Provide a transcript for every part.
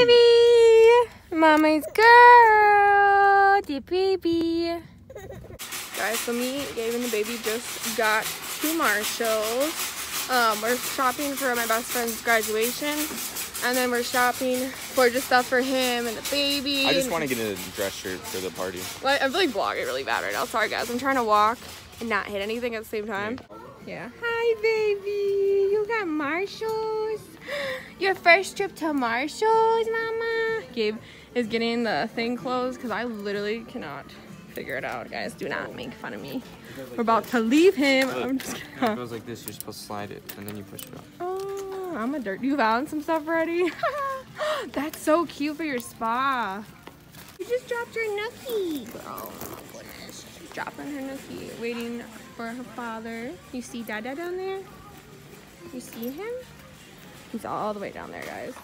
baby. Mama's girl. The baby. Guys, so me, Gabe, and the baby just got to Marshalls. Um, we're shopping for my best friend's graduation. And then we're shopping for just stuff for him and the baby. I just want to get a dress shirt for the party. Like, I'm really vlogging really bad right now. Sorry, guys. I'm trying to walk and not hit anything at the same time. Yeah. Hi, baby. You got Marshalls. Your first trip to Marshalls, Mama. Gabe is getting the thing closed because I literally cannot figure it out. Guys, do not make fun of me. We're about to leave him. I'm just It gonna... goes like this. You're supposed to slide it, and then you push it up. Oh, I'm a dirt. You found some stuff already? That's so cute for your spa. You just dropped your nookie. Oh my goodness. She's dropping her nookie, waiting for her father. You see Dada down there? You see him? He's all the way down there, guys.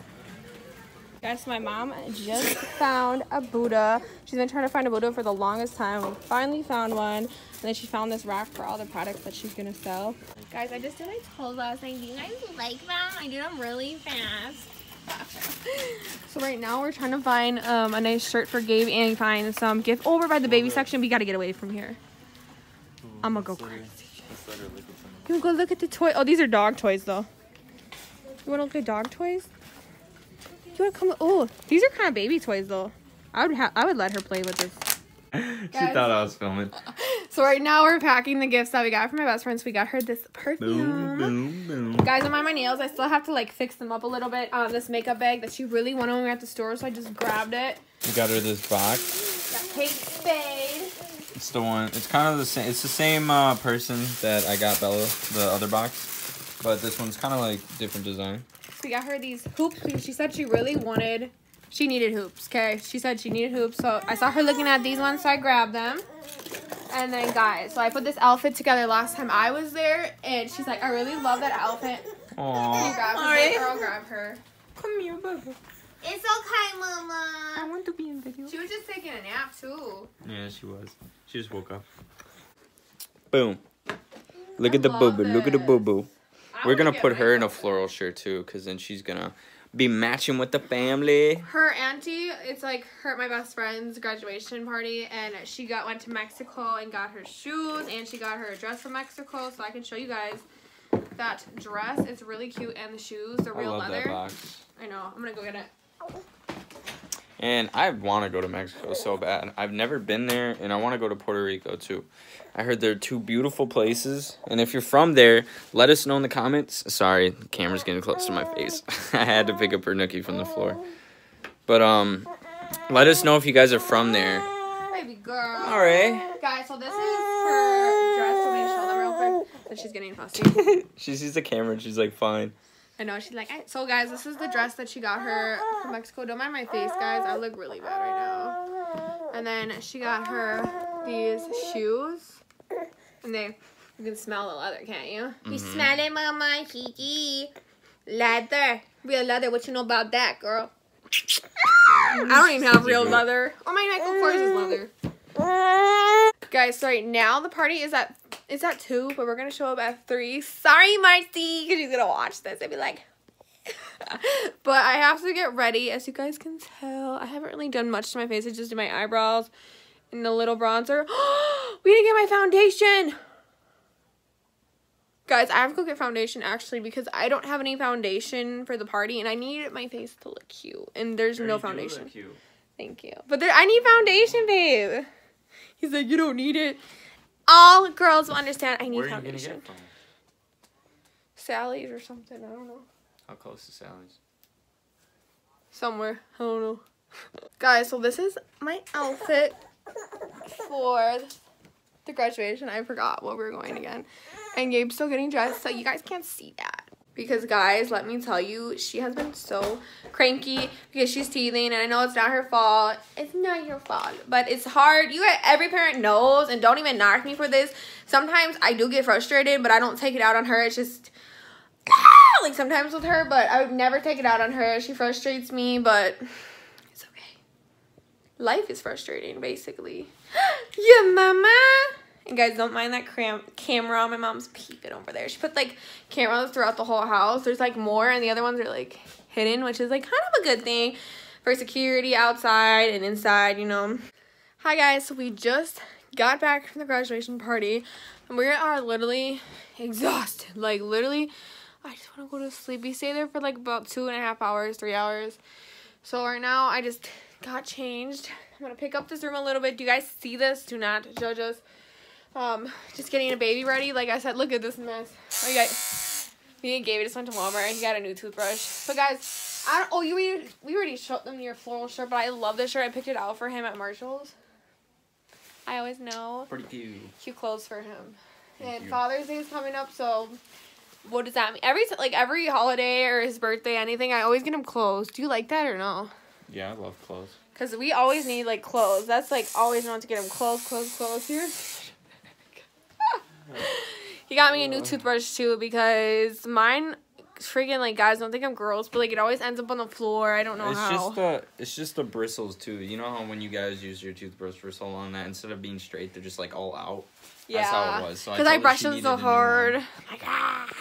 Guys, my mom just found a Buddha. She's been trying to find a Buddha for the longest time. We finally found one. And then she found this rack for all the products that she's gonna sell. Guys, I just did my toes last night. Do you guys like them? I did them really fast. so right now we're trying to find um, a nice shirt for Gabe and find some gift over by the baby section. We gotta get away from here. I'm gonna go crazy. You go look at the toy? Oh, these are dog toys though. You wanna look at dog toys? You wanna come? Oh, these are kind of baby toys though. I would have. I would let her play with this. she Guys. thought I was filming. So right now we're packing the gifts that we got from my best friends. We got her this perfume. boom, boom. boom. Guys, I'm on my nails. I still have to like fix them up a little bit. Um, this makeup bag that she really wanted when we were at the store, so I just grabbed it. You got her this box. Got Kate Spade. It's the one. It's kind of the same. It's the same uh, person that I got Bella the other box, but this one's kind of like different design. So We got her these hoops because she said she really wanted, she needed hoops. Okay, she said she needed hoops, so I saw her looking at these ones, so I grabbed them. And then guys, so I put this outfit together last time I was there, and she's like, I really love that outfit. Can you Aww. grab her? Alright. Or I'll grab her. Come here, baby. It's okay, Mama. I want to be in video. She was just taking a nap too. Yeah, she was. She just woke up. Boom. Look at the love boo boo. Look at the this. Boo boo. I We're gonna put her in a floral shirt too, cause then she's gonna be matching with the family. her auntie it's like her my best friend's graduation party and she got went to mexico and got her shoes and she got her dress from mexico so i can show you guys that dress it's really cute and the shoes I real love leather that box. i know i'm gonna go get it And I want to go to Mexico so bad. I've never been there, and I want to go to Puerto Rico too. I heard they're two beautiful places, and if you're from there, let us know in the comments. Sorry, the camera's getting close to my face. I had to pick up her nookie from the floor. But um, let us know if you guys are from there. baby girl All right. guys so this is her dress so we show them real quick that she's getting fussy she sees the camera and she's like, fine. I know she's like so guys this is the dress that she got her from mexico don't mind my face guys i look really bad right now And then she got her these shoes. And they, you can smell the leather, can't you? You Mhm. smell it, mama, Kiki. Leather. Real leather. What you know about that, girl? I don't even have real leather. Oh, my Michael Kors is leather. Guys, so right now the party is at is at two, but we're gonna show up at three. Sorry, Marcy, because she's gonna watch this and be like. but I have to get ready, as you guys can tell. I haven't really done much to my face. I just did my eyebrows and a little bronzer. we didn't get my foundation. Guys, I have to go get foundation actually because I don't have any foundation for the party and I need my face to look cute. And there's no foundation. Thank you. But there, I need foundation, babe. He's like, you don't need it. All girls will understand I need Where are you gonna foundation. get it from? Sally's or something. I don't know. How close to Sally's? Somewhere. I don't know. Guys, so this is my outfit for the graduation. I forgot what we were going again. And Gabe's still getting dressed, so you guys can't see that. Because guys, let me tell you, she has been so cranky because she's teething, and I know it's not her fault. It's not your fault, but it's hard. You every parent knows, and don't even knock me for this. Sometimes I do get frustrated, but I don't take it out on her. It's just ah, like sometimes with her, but I would never take it out on her. She frustrates me, but it's okay. Life is frustrating, basically. yeah, mama. And guys, don't mind that cram- camera. My mom's peeping over there. She put like cameras throughout the whole house. There's like more, and the other ones are like hidden, which is like kind of a good thing. for security outside and inside, you know. Hi guys, so we just got back from the graduation party and we are literally exhausted. Like literally, I just want to go to sleep. We stayed there for like about two and a half hours, three hours. So right now I just got changed. I'm gonna pick up this room a little bit. Do you guys see this? Do not judge us. Um, just getting a baby ready. Like I said, look at this mess. Oh, you guys, me and Gabe just went to Walmart and he got a new toothbrush. But guys, I don't, oh, you we already showed them your floral shirt, but I love this shirt. I picked it out for him at Marshalls. I always know. Pretty cute. Cute clothes for him. Thank and you. Father's Day is coming up, so what does that mean? Every like every holiday or his birthday, anything, I always get him clothes. Do you like that or no? Yeah, I love clothes. Cause we always need like clothes. That's like always want to get him clothes, clothes, clothes. Here. He got me a new toothbrush too because mine, freaking like guys don't think I'm gross, but like it always ends up on the floor. I don't know it's how. just the it's just the bristles too. You know how when you guys use your toothbrush for so long that instead of being straight, they're just like all out. yeah. That's how it was. So I Because I, her brushed them so hard. ah.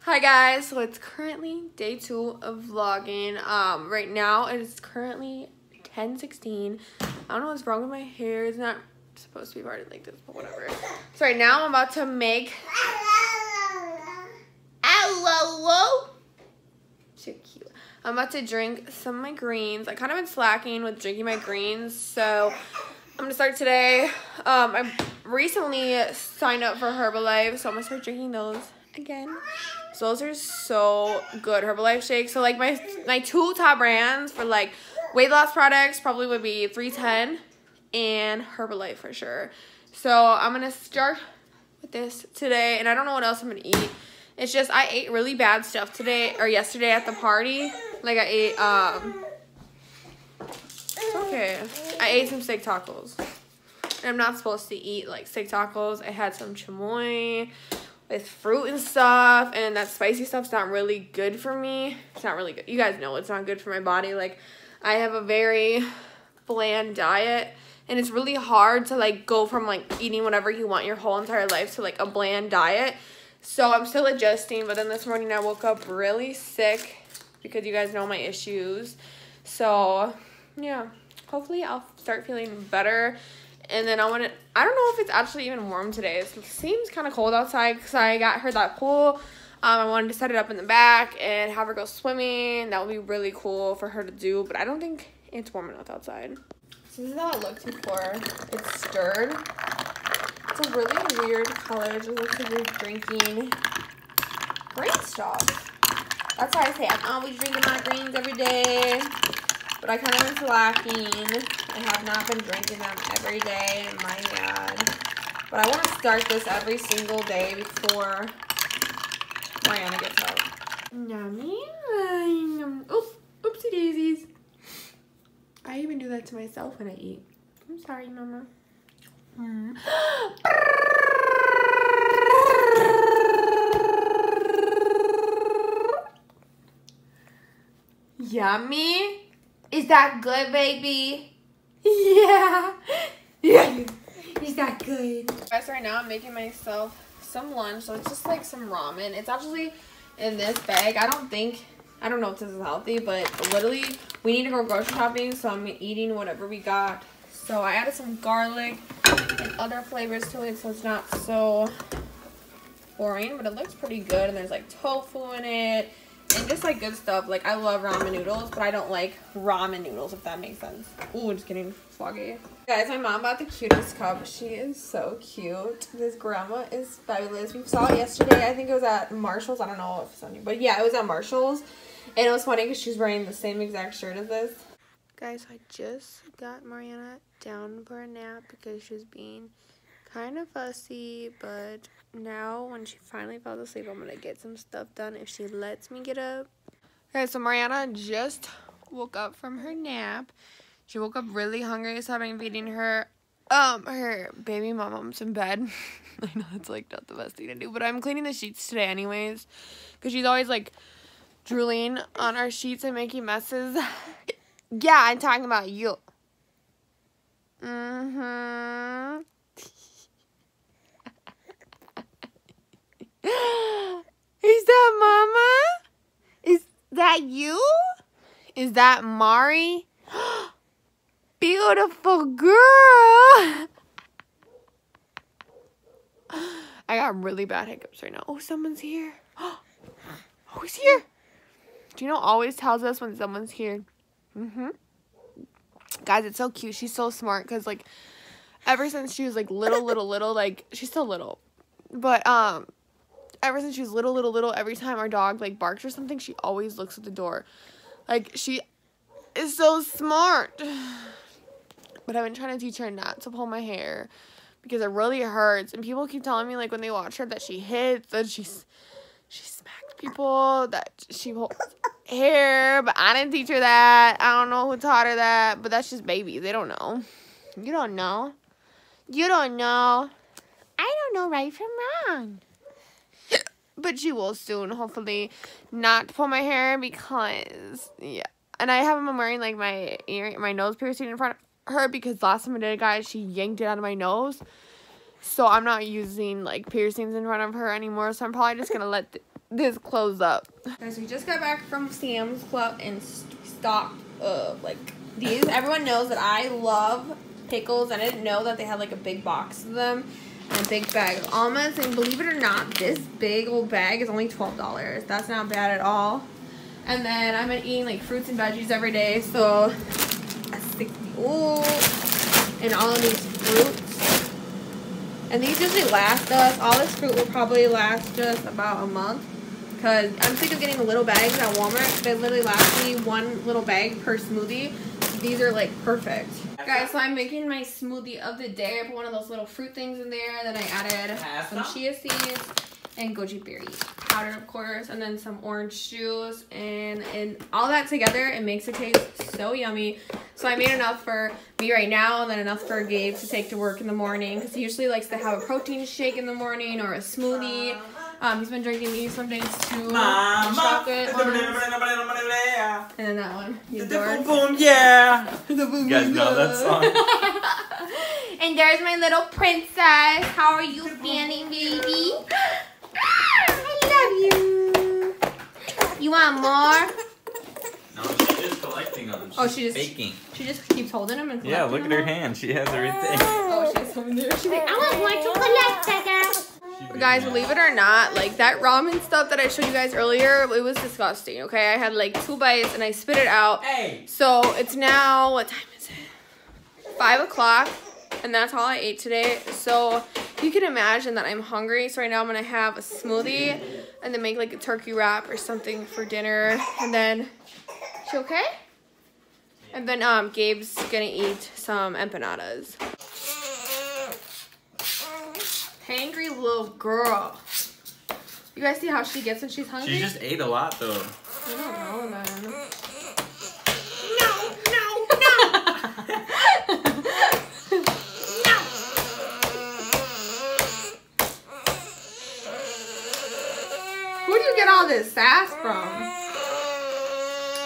Hi guys, so it's currently day two of vlogging. Um, right now it is currently ten sixteen. I don't know what's wrong with my hair. It's not supposed to be parted like this, but whatever. So right now I'm about to make. Hello. Too cute. I'm about to drink some of my greens. I kind of been slacking with drinking my greens, so I'm gonna start today. Um, I recently signed up for Herbalife, so I'm gonna start drinking those again. So those are so good, Herbalife shakes. So like my my two top brands for like weight loss products probably would be 310 and Herbalife for sure. So I'm gonna start with this today, and I don't know what else I'm gonna eat. It's just I ate really bad stuff today or yesterday at the party. Like I ate um. Okay. I ate some steak tacos. And I'm not supposed to eat like steak tacos. I had some chamoy with fruit and stuff, and that spicy stuff's not really good for me. It's not really good. You guys know it's not good for my body. Like I have a very bland diet and it's really hard to like go from like eating whatever you want your whole entire life to like a bland diet. So I'm still adjusting, but then this morning I woke up really sick because you guys know my issues. So, yeah, hopefully I'll start feeling better. And then I want to, I don't know if it's actually even warm today. It seems kind of cold outside because I got her that pool. Um, I wanted to set it up in the back and have her go swimming. That would be really cool for her to do, but I don't think it's warm enough outside. This is how it looked before it's stirred. It's a really weird color. It looks like you're drinking green stuff. That's why I say I'm always drinking my greens every day. But I kind of been slacking. I have not been drinking them every day. My God. But I want to start this every single day before Mariana gets out. Yummy. To myself when I eat. I'm sorry, Mama. Mm. Yummy. Is that good, baby? Yeah. Yeah. Is that good? Guys, right now I'm making myself some lunch. So it's just like some ramen. It's actually in this bag. I don't think, I don't know if this is healthy, but literally we need to go grocery shopping. So I'm eating whatever we got. So I added some garlic and other flavors to it so it's not so boring. But it looks pretty good. And there's like tofu in it and just like good stuff. Like I love ramen noodles, but I don't like ramen noodles if that makes sense. Ooh, just getting foggy. Guys, my mom bought the cutest cup. She is so cute. This grandma is fabulous. We saw it yesterday. I think it was at Marshalls. I don't know if it's on you, but yeah, it was at Marshalls. And it was funny because she's wearing the same exact shirt as this. Guys, I just got Mariana down for a nap because she was being kind of fussy, but now when she finally falls asleep, I'm gonna get some stuff done if she lets me get up. Okay, so Mariana just woke up from her nap. She woke up really hungry, so I've been feeding her um her baby mom's in bed. I know it's like not the best thing to do, but I'm cleaning the sheets today anyways, because she's always like drooling on our sheets and making messes. yeah, I'm talking about you. Mm-hmm. Is that Mama? Is that you? Is that Mari? beautiful girl. I got really bad hiccups right now. Oh, someone's here. Oh, who's here? Gino always tells us when someone's here. Mm-hmm. Guys, it's so cute. She's so smart because, like, ever since she was, like, little, little, little, like, she's still little. But, um, ever since she was little, little, little, every time our dog, like, barks or something, she always looks at the door. Like, she is so smart. But I've been trying to teach her not to pull my hair because it really hurts. And people keep telling me, like, when they watch her that she hits, that she's people, that she pulls hair. But I didn't teach her that. I don't know who taught her that. But that's just babies. They don't know. You don't know. You don't know. I don't know right from wrong. But she will soon, hopefully, not pull my hair because, yeah. And I haven't been wearing, like, my ear, my nose piercing in front of her because last time I did it, guys, she yanked it out of my nose. So I'm not using like piercings in front of her anymore. So I'm probably just gonna let th- this close up. Guys, we just got back from Sam's Club and st- stocked uh like these. Everyone knows that I love pickles. And I didn't know that they had like a big box of them and a big bag of almonds. And believe it or not, this big old bag is only twelve dollars. That's not bad at all. And then I've been eating like fruits and veggies every day, so Ooh, and all of these fruits. And these usually last us, all this fruit will probably last us about a month. Because I'm sick of getting the little bags at Walmart. They literally last me one little bag per smoothie. These are like perfect. Guys, so I'm making my smoothie of the day. I put one of those little fruit things in there. Then I added some chia seeds and goji berry powder, of course, and then some orange juice, and and all that together, it makes it taste so yummy. So I made enough for me right now, and then enough for Gabe to take to work in the morning, because he usually likes to have a protein shake in the morning or a smoothie. Uh-huh. Um, he's been drinking these some days too. Chocolate. And then that one. The boom boom yeah. The boom You guys know that song? And there's my little princess. How are you feeling, baby? I love you. You want more? No, she's just collecting them. She's Oh, she just- baking. She just keeps holding them and Yeah, collecting look at her all. hand. She has everything. Oh, she's over there. She's like, I want more to collect, Becca. Guys, believe it or not, like that ramen stuff that I showed you guys earlier, it was disgusting. Okay, I had like two bites and I spit it out. Hey. So it's now what time is it? Five o'clock, and that's all I ate today. So you can imagine that I'm hungry. So right now I'm gonna have a smoothie and then make like a turkey wrap or something for dinner. And then, she okay? And then um, Gabe's gonna eat some empanadas. Hangry little girl. You guys see how she gets when she's hungry? She just ate a lot though. I don't know, man. No, no, no! No! Who do you get all this sass from?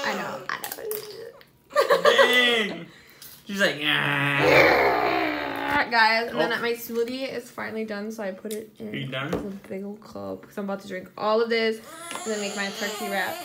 I know. I know. Dang. She's like, yeah. Guys, and then Oh. my smoothie is finally done, so I put it in You done? a big old cup. Because I'm about to drink all of this and then make my turkey wrap.